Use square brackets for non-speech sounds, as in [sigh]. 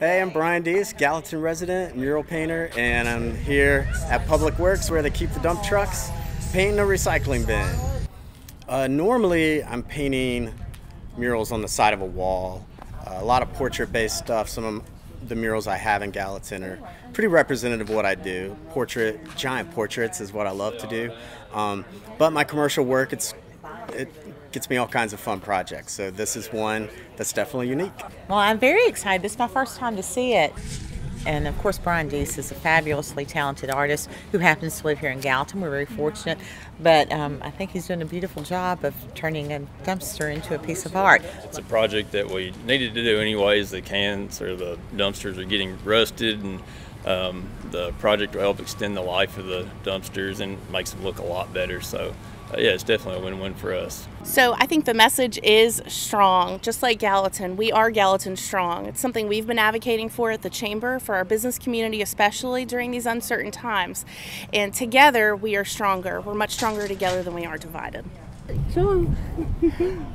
Hey, I'm Bryan Deese, Gallatin resident, mural painter, and I'm here at Public Works where they keep the dump trucks, painting a recycling bin. Uh, normally, I'm painting murals on the side of a wall. Uh, a lot of portrait-based stuff. Some of the murals I have in Gallatin are pretty representative of what I do. Portrait, giant portraits is what I love to do. Um, but my commercial work, it's it gets me all kinds of fun projects. So this is one that's definitely unique. Well, I'm very excited. This is my first time to see it. And of course, Bryan Deese is a fabulously talented artist who happens to live here in Gallatin. We're very fortunate. But um, I think he's doing a beautiful job of turning a dumpster into a piece of art. It's a project that we needed to do anyways. The cans or the dumpsters are getting rusted, and um, the project will help extend the life of the dumpsters and makes them look a lot better. So uh, yeah, it's definitely a win-win for us. So I think the message is strong, just like Gallatin. We are Gallatin strong. It's something we've been advocating for at the chamber, for our business community, especially during these uncertain times. And together, we are stronger. We're much stronger together than we are divided. So. [laughs]